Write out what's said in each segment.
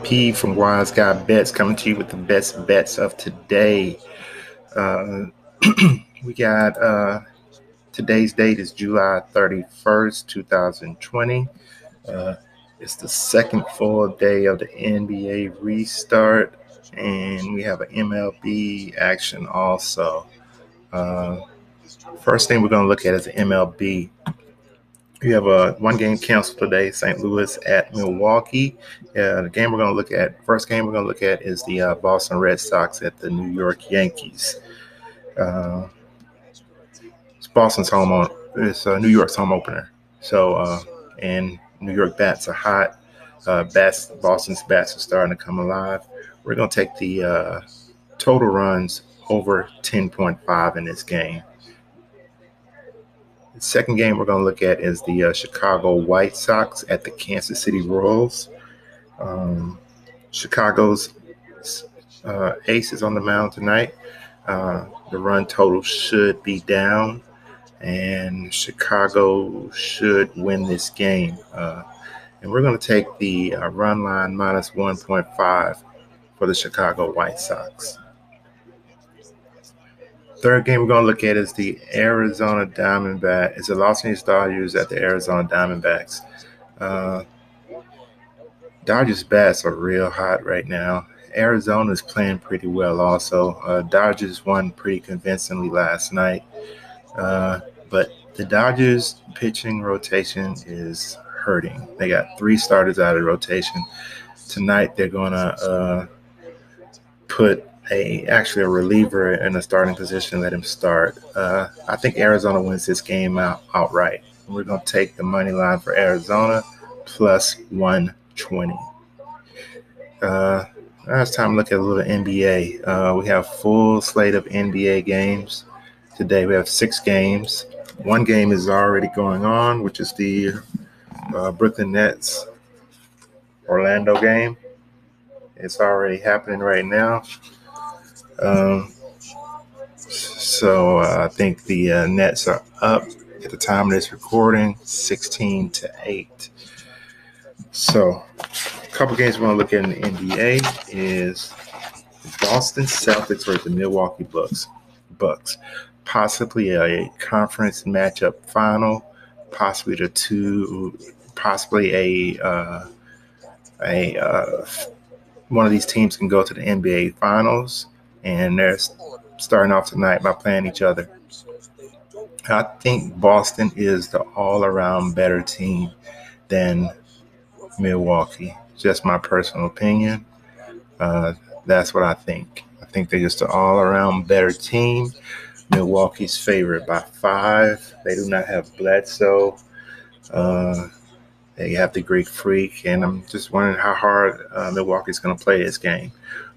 MP from Wise Guy Bets coming to you with the best bets of today. Uh, we got uh, today's date is July 31st, 2020. Uh, it's the second full day of the NBA restart, and we have an MLB action also. Uh, first thing we're going to look at is the MLB. We have a one game canceled today, St. Louis at Milwaukee. Uh, the game we're going to look at, first game we're going to look at is the uh, Boston Red Sox at the New York Yankees. Uh, it's Boston's home on, it's uh, New York's home opener. So, uh, and New York bats are hot. Uh, bats, Boston's bats are starting to come alive. We're going to take the total runs over 10.5 in this game. The second game we're going to look at is the uh, Chicago White Sox at the Kansas City Royals. Um, Chicago's uh, ace is on the mound tonight. Uh, the run total should be down, and Chicago should win this game. Uh, and we're going to take the uh, run line minus 1.5 for the Chicago White Sox. Third game we're going to look at is the Arizona Diamondbacks. It's the Los Angeles Dodgers at the Arizona Diamondbacks. Uh, Dodgers bats are real hot right now. Arizona is playing pretty well also. Uh, Dodgers won pretty convincingly last night. Uh, but the Dodgers pitching rotation is hurting. They got three starters out of rotation. Tonight they're going to uh, put a actually a reliever in a starting position, let him start. Uh, I think Arizona wins this game out outright. We're going to take the money line for Arizona plus 120. Uh, now it's time to look at a little NBA. Uh, we have full slate of NBA games today. We have six games. One game is already going on, which is the uh, Brooklyn Nets Orlando game. It's already happening right now. Um, so uh, I think the uh, Nets are up at the time of this recording, 16 to 8. So a couple games we want to look at in the NBA is Boston Celtics versus the Milwaukee Bucks. Bucks, possibly a conference matchup final, possibly the two, possibly a uh, a uh, one of these teams can go to the NBA Finals and they're starting off tonight by playing each other. I think Boston is the all around better team than Milwaukee. Just my personal opinion. Uh, that's what I think. I think they're just an all around better team. Milwaukee's favored by five. They do not have Bledsoe. Uh, they have the Greek Freak, and I'm just wondering how hard uh, Milwaukee's going to play this game.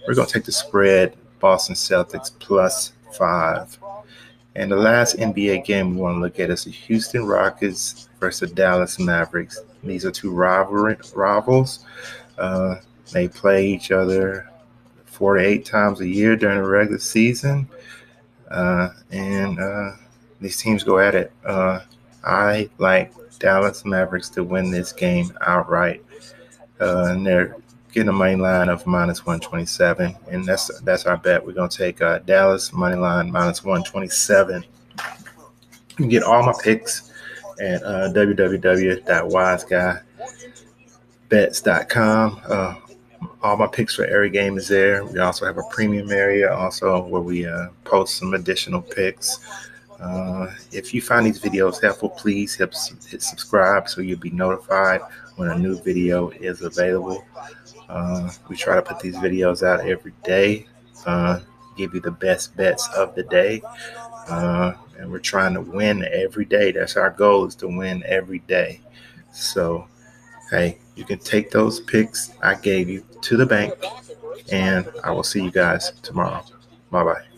We're going to take the spread Boston Celtics plus five. And the last NBA game we want to look at is the Houston Rockets versus the Dallas Mavericks. These are two rival rivals. Uh, they play each other four to eight times a year during the regular season. Uh, and uh, these teams go at it. Uh, I like Dallas Mavericks to win this game outright. Uh, and they're getting a money line of minus 127. And that's that's our bet. We're going to take uh, Dallas money line minus 127. You can get all my picks at uh, www.wiseguyBets.com. Uh, all my picks for every game is there. We also have a premium area also where we uh, post some additional picks. Uh, if you find these videos helpful, please hit, hit subscribe so you'll be notified when a new video is available. Uh, we try to put these videos out every day, uh, give you the best bets of the day. Uh, and we're trying to win every day. That's our goal is to win every day. So, hey, you can take those picks I gave you to the bank, and I will see you guys tomorrow. Bye bye.